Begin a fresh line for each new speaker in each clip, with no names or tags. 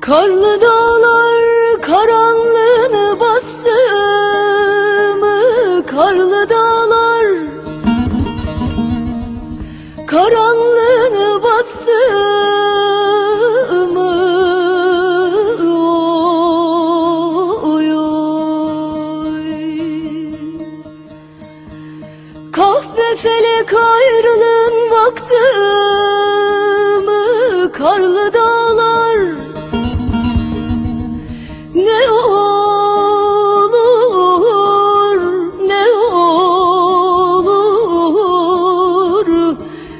Karlı dağlar karanlığını bastı mı? Karlı dağlar karanlığını bastı mı? Oy, oy. Kahve felek ayrılığın vakti mı? Karlı dağlar ne olur, ne olur,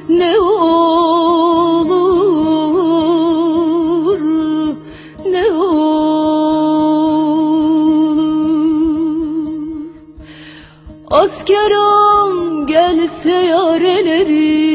ne olur, ne olur. Askeram gelse yarelerim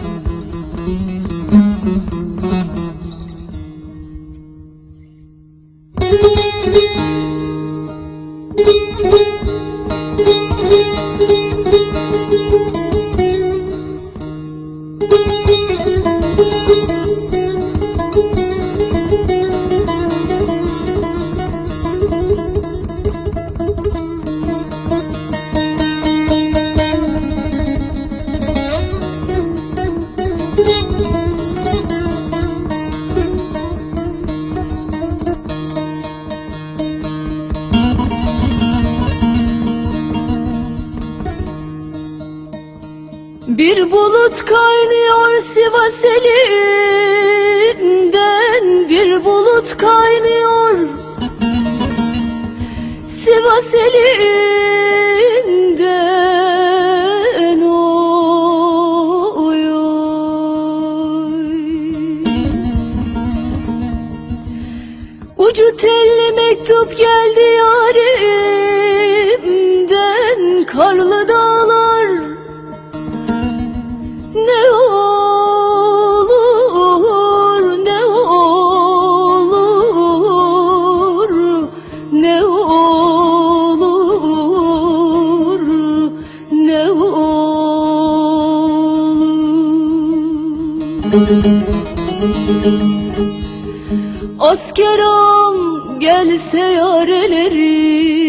Bir bulut kaynıyor Sivas elinden Bir bulut kaynıyor Sivas elinden oy. Ucu telli mektup geldi yarimden Askeram gelse yareleri